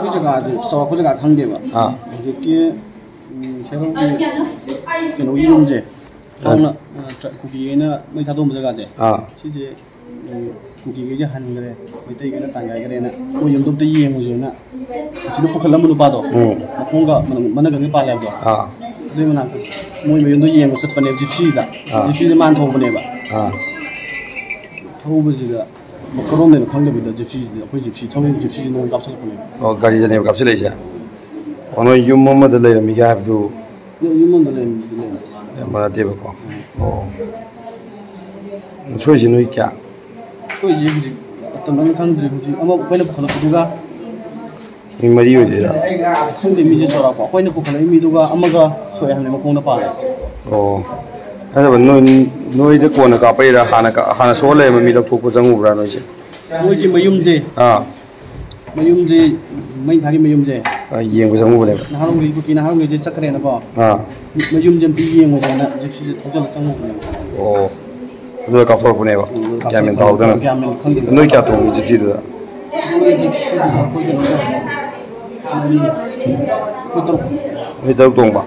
ꯍꯧꯖꯤꯛꯀꯥꯟꯁꯦ ꯆꯥꯎꯔꯛꯄꯁꯤꯒ ꯈꯪꯗꯦꯕ ꯍꯧꯖꯤꯛꯀꯤ ꯁꯦꯔꯧꯒꯤ ꯀꯩꯅꯣ ꯌꯨꯝꯁꯦ ꯍꯧꯅ ꯀꯨꯀꯤꯒꯩꯅ ꯃꯩ ꯊꯥꯗꯣꯛꯑꯝꯕ ꯖꯒꯥꯁꯦ ꯁꯤꯁꯦ ꯀꯨꯀꯤꯒꯩꯁꯦ ꯍꯟꯈ꯭ꯔꯦ ꯃꯩꯇꯩꯒꯩꯅ ꯇꯥꯟꯒꯥꯏꯈ꯭ꯔꯦꯅ ꯃꯣꯏ ꯌꯨꯝꯗꯣ ꯑꯝꯇ ꯌꯦꯡꯉꯨꯁꯦꯅ ꯑꯁꯤꯗ ꯄꯨꯈꯠꯂꯝꯕ ꯅꯨꯄꯥꯗꯣ ꯃꯈꯣꯡꯒ ꯃꯅꯒꯟꯒ ꯄꯥꯜꯂꯦ ꯍꯥꯏꯕꯗꯣ ꯑꯗꯨꯏ ꯃꯅꯥꯛꯇ ꯃꯣꯏ ꯃꯌꯨꯝꯗꯣ ꯌꯦꯡꯕ ꯆꯠꯄꯅꯦꯕ ꯖꯤꯞꯁꯤꯗ ꯖꯤꯞꯁꯤꯗ ꯃꯥꯅ ꯊꯧꯕꯅꯦꯕ ꯊꯧꯕꯁꯤꯗ 그래 그때 이게 땅가 그래나 뭐 염도 때 이해 뭐잖아 지도 포칼람 뭐 봐도 응. 뭔가 만나 그게 빨래도 아, 그러면 안 돼. 뭐 염도 이해 뭐 습관에 집시다 아. 집시만 더 보내 봐 아, 더우지가 뭐 그런 데는 관계비다 집시 거기 집시 처음에 집시 너무 값을 보내 어, 가리 전에 값을 내자. 오늘 유모모드 레이를 미가 합도 유mon도 내 뭐라 대고. 어. 소시 누이 캬. 소위 얘기지 어떤 놈이 강들이 굳이 아마 거기는 보컬 누가 이 머리 요지라. 손대 미지 저라고 거기는 보컬 미두가 아마가 소위 하는 거 공나 봐 어. 哎，这不，侬侬这过那个背的，喊那个喊那说嘞，你米了，苦苦我屋百多些。我已经没用这。啊。没用这，没他就没用这。啊，一元五十五嘞。那哈我我给那哈我这十个人了吧。啊。没用这比一元五钱了，就是他叫了挣五百。哦。那要搞多少块钱吧？下面倒的呢？你搞多少块钱的？不懂。你搞懂吧？